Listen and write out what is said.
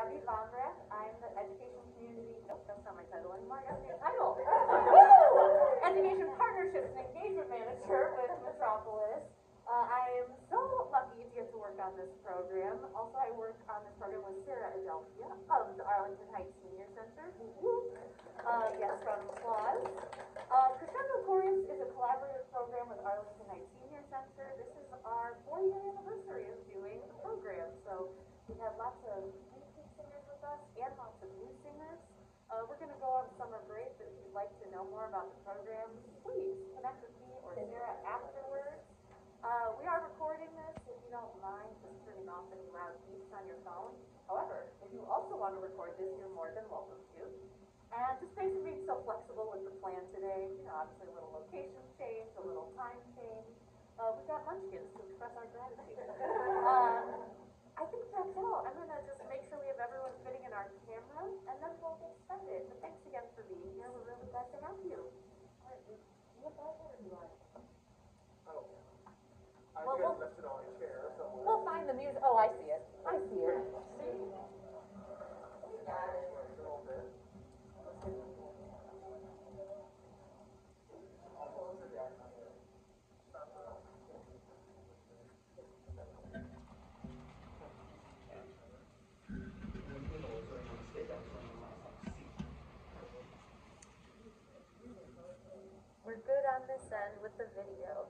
Abby Vondrack. I'm the Education Community, nope, that's not my title anymore, I got a title. Education Partnerships and Engagement Manager with Metropolis. Uh, I am so lucky to get to work on this program. Also, I work on this program with Sarah Adelphia of the Arlington Heights Senior Center. Uh, yes, round of applause. Uh, Crescendo Chorus is a collaborative program with Arlington Heights Senior Center. This is our four-year anniversary of doing the program, so we have lots of with us and lots of new singers. Uh, we're gonna go on summer break, but if you'd like to know more about the program, please connect with me or Sarah afterwards. Uh, we are recording this, if you don't mind, just turning off any loud beeps on your phone. However, if you also want to record this, you're more than welcome to. And just thanks for being so flexible with the plan today, you know, obviously a little location change, a little time change. Uh, we got munchkins to express our gratitude. Um, I think that's all. I'm gonna just make sure we have everyone fitting in our camera, and then we'll get started. But thanks again for being here. We're really glad to have you. All right, do you have that, or do I? Oh, I Well, we'll- left it on a chair somewhere. We'll find the music. Oh, I see it. I see it. See? A little bit. We're good end with the video.